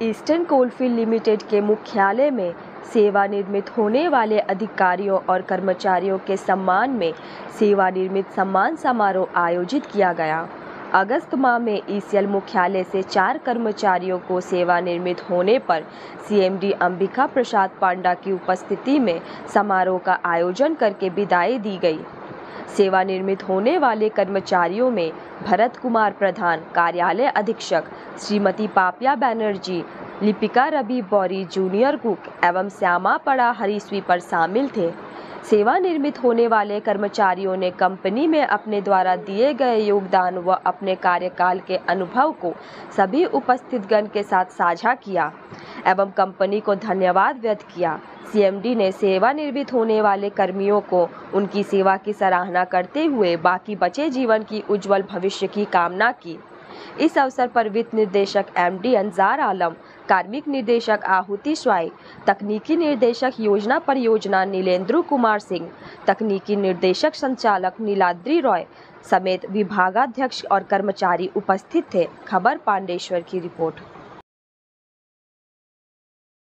Eastern coalfield limited के मुख्यालय में सेवानिर्मित होने वाले अधिकारियों और कर्मचारियों के सम्मान में सेवानिर्मित सम्मान समारोह आयोजित किया गया। अगस्त माह में ईसीएल मुख्यालय से चार कर्मचारियों को सेवानिर्मित होने पर सीएमडी अंबिका प्रसाद पांडा की उपस्थिति में समारोह का आयोजन करके विदाई दी गई। सेवानिवृत्त होने वाले कर्मचारियों में भरत कुमार प्रधान, कार्यालय अधीक्षक, श्रीमती पापिया बैनर्जी, लिपिका रवि बौरी जूनियर कुक एवं श्यामा पड़ा हरी स्वीपर शामिल थे। सेवानिवृत्त होने वाले कर्मचारियों ने कंपनी में अपने द्वारा दिए गए योगदान व अपने कार्यकाल के अनुभव को सभी उपस्थित गण के साथ साझा किया। एवं कंपनी को धन्यवाद व्यक्त किया। सीएमडी ने सेवानिवृत्त होने वाले कर्मियों को उनकी सेवा की सराहना करते हुए बाकी बचे जीवन की उज्जवल भविष्य की कामना की। इस अवसर पर वित्त निर्देशक एम डी अंजार आलम, कार्मिक निर्देशक आहुति स्वाई, तकनीकी निर्देशक योजना परियोजना नीलेंद्र कुमार सिंह, तकनीकी निर्देशक संचालक नीलाद्री रॉय समेत विभागाध्यक्ष और कर्मचारी उपस्थित थे। खबर पांडेश्वर की रिपोर्ट।